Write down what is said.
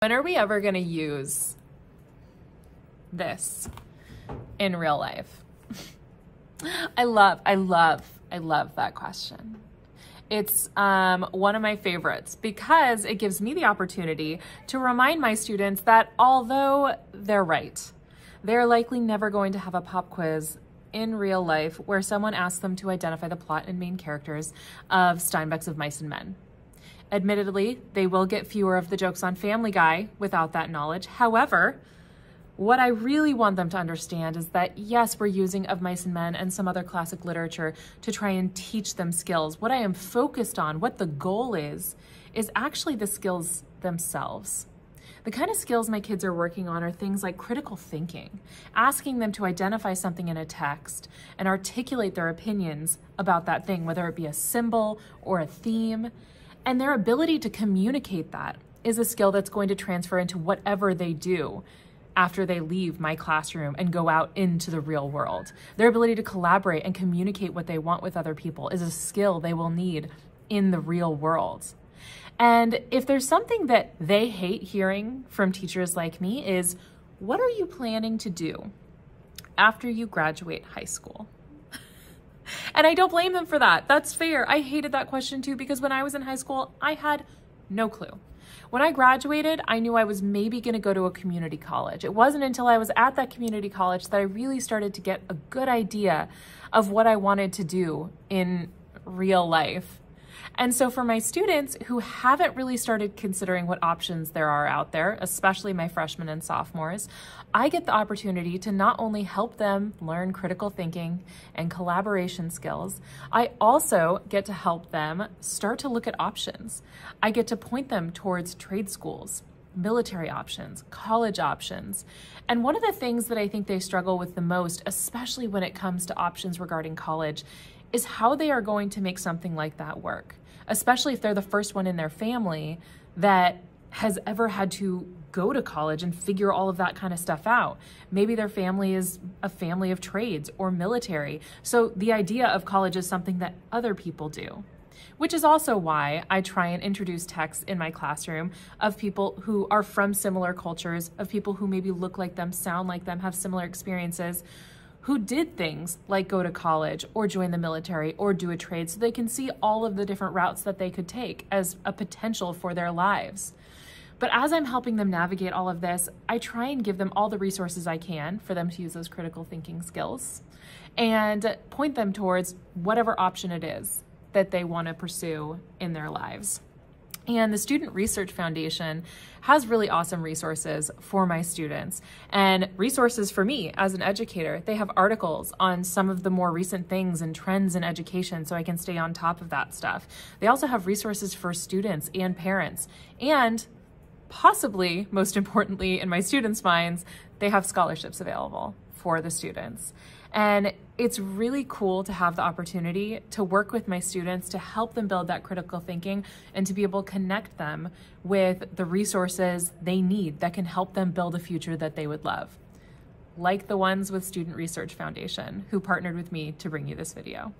When are we ever going to use this in real life? I love, I love, I love that question. It's um, one of my favorites because it gives me the opportunity to remind my students that although they're right, they're likely never going to have a pop quiz in real life where someone asks them to identify the plot and main characters of Steinbeck's Of Mice and Men. Admittedly, they will get fewer of the jokes on Family Guy without that knowledge. However, what I really want them to understand is that yes, we're using Of Mice and Men and some other classic literature to try and teach them skills. What I am focused on, what the goal is, is actually the skills themselves. The kind of skills my kids are working on are things like critical thinking, asking them to identify something in a text and articulate their opinions about that thing, whether it be a symbol or a theme. And their ability to communicate that is a skill that's going to transfer into whatever they do after they leave my classroom and go out into the real world. Their ability to collaborate and communicate what they want with other people is a skill they will need in the real world. And if there's something that they hate hearing from teachers like me is, what are you planning to do after you graduate high school? And I don't blame them for that. That's fair. I hated that question too because when I was in high school, I had no clue. When I graduated, I knew I was maybe going to go to a community college. It wasn't until I was at that community college that I really started to get a good idea of what I wanted to do in real life. And so for my students who haven't really started considering what options there are out there, especially my freshmen and sophomores, I get the opportunity to not only help them learn critical thinking and collaboration skills, I also get to help them start to look at options. I get to point them towards trade schools, military options, college options. And one of the things that I think they struggle with the most, especially when it comes to options regarding college, is how they are going to make something like that work especially if they're the first one in their family that has ever had to go to college and figure all of that kind of stuff out. Maybe their family is a family of trades or military. So the idea of college is something that other people do. Which is also why I try and introduce texts in my classroom of people who are from similar cultures, of people who maybe look like them, sound like them, have similar experiences, who did things like go to college or join the military or do a trade so they can see all of the different routes that they could take as a potential for their lives. But as I'm helping them navigate all of this, I try and give them all the resources I can for them to use those critical thinking skills and point them towards whatever option it is that they want to pursue in their lives. And the Student Research Foundation has really awesome resources for my students and resources for me as an educator. They have articles on some of the more recent things and trends in education so I can stay on top of that stuff. They also have resources for students and parents. And possibly, most importantly, in my students' minds, they have scholarships available for the students. And it's really cool to have the opportunity to work with my students to help them build that critical thinking and to be able to connect them with the resources they need that can help them build a future that they would love. Like the ones with Student Research Foundation, who partnered with me to bring you this video.